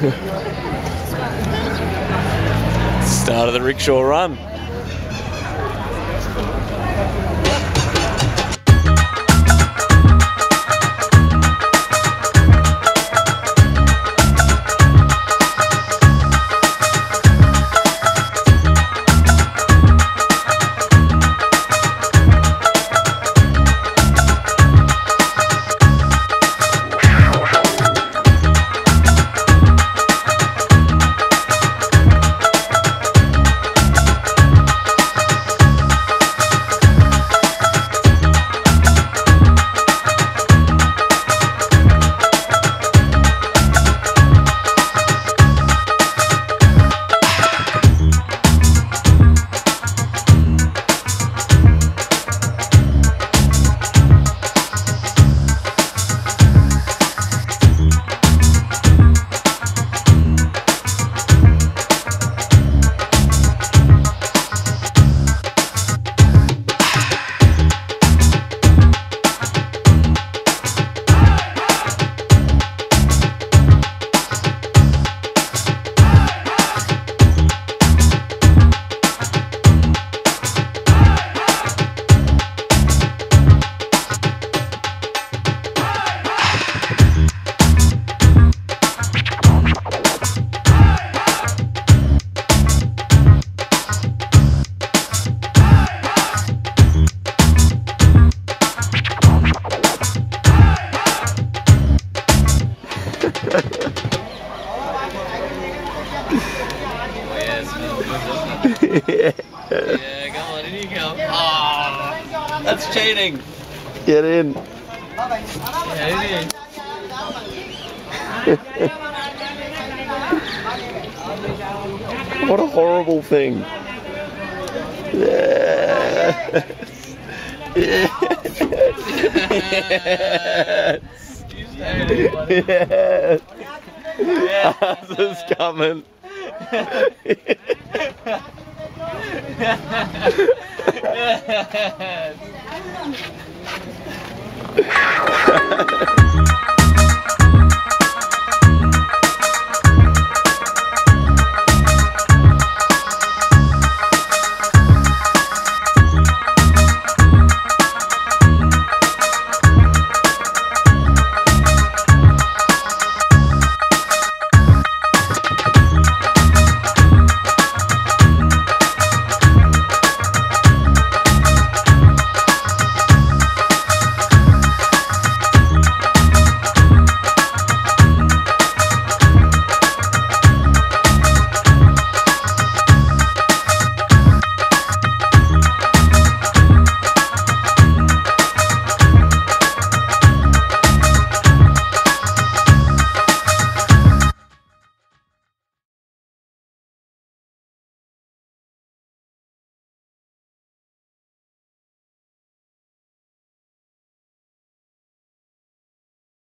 Start of the rickshaw run. Yeah, come on, in you go. Oh, that's cheating. Get in. Yeah, is. What a horrible thing. Yes. Stayed in, buddy. Yes. Yeah. This is coming. Yes.